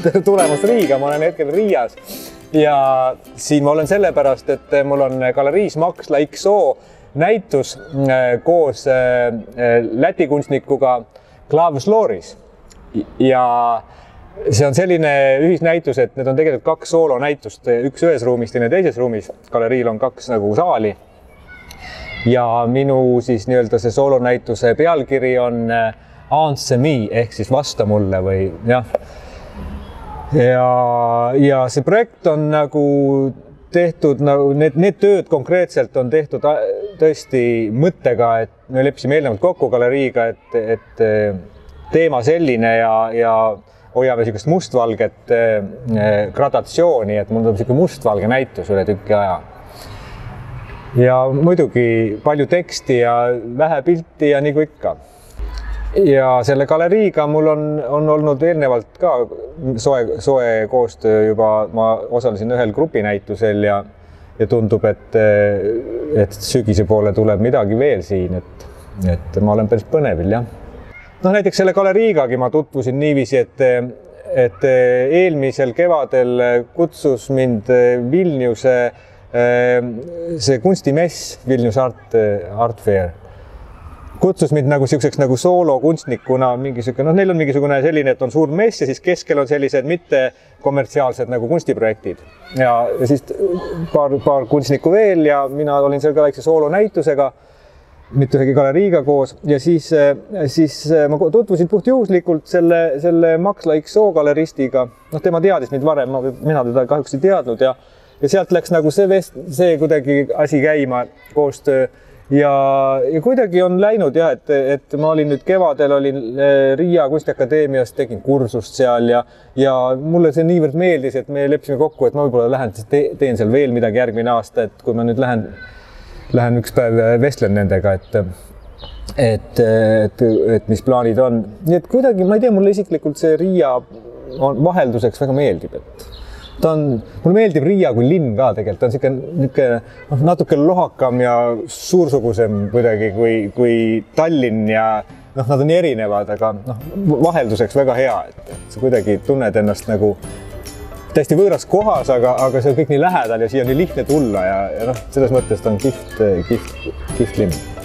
tere tulemast Riiga, ma olen hetkel Riias ja siin ma olen sellepärast, et mul on galeriis Max La XO näitus äh, koos äh, Läti kunstnikuga Klav Sloris ja see on selline ühisnäitus, et need on tegelikult kaks soolonäitust, üks ühes ruumis, teine teises ruumis. galeriil on kaks nagu saali. ja minu siis nii-öelda see soolonäituse pealkiri on Answer me ehk siis vasta mulle või jah. Ja, ja see projekt on nagu tehtud nagu need, need tööd konkreetselt on tehtud tõesti mõttega, et me leppisime eelnevalt kokku galeriiga, et, et teema selline ja, ja hoiame niisugust mustvalget eh, gradatsiooni, et mul tuleb niisugune mustvalge näitus üle tüki aja. ja muidugi palju teksti ja vähe pilti ja nagu ikka. Ja selle galeriiga mul on, on olnud eelnevalt ka soe, soe koostöö. Juba, ma osalesin ühel grupinäitusel ja ja tundub, et, et sügise poole tuleb midagi veel siin, et, et ma olen päris põnevil, jah. Noh, näiteks selle galeriigagi ma tutvusin niiviisi, et, et eelmisel kevadel kutsus mind Vilniuse see kunstimess, Vilnius Art, Art Fair, kutsus mind nagu niisuguseks nagu soolokunstnikuna mingi niisugune, noh, neil on mingisugune selline, et on suur mess ja siis keskel on sellised mittekommertsiaalsed nagu kunstiprojektid ja, ja siis paar, paar kunstnikku veel ja mina olin seal ka väikse soolonäitusega mitte ühegi galeriiga koos ja siis, siis ma tutvusin puhtjuhuslikult selle, selle Max La XO galeristiga. noh, tema teadis mind varem, mina teda kahjuks ei teadnud ja, ja sealt läks nagu see vest-, see kuidagi asi käima, koostöö ja, ja kuidagi on läinud jah, et, et ma olin nüüd kevadel olin Riia Kunstiakadeemias, tegin kursust seal ja, ja mulle see niivõrd meeldis, et me leppisime kokku, et ma võib-olla lähen te, teen seal veel midagi järgmine aasta, et kui ma nüüd lähen lähen üks päev vestlen nendega, et et, et, et mis plaanid on, nii et kuidagi ma ei tea, mulle isiklikult see Riia on vahelduseks väga meeldib, et ta on, mulle meeldib Riia kui linn ka tegelikult, ta on niisugune, niisugune noh, natuke lohakam ja suursugusem kuidagi kui, kui Tallinn ja noh, nad on erinevad, aga noh, vahelduseks väga hea, et sa kuidagi tunned ennast nagu täiesti võõras kohas, aga, aga see on kõik nii lähedal ja siia on nii lihtne tulla ja, ja noh, selles mõttes ta on kihvt, kihvt, kihvt linn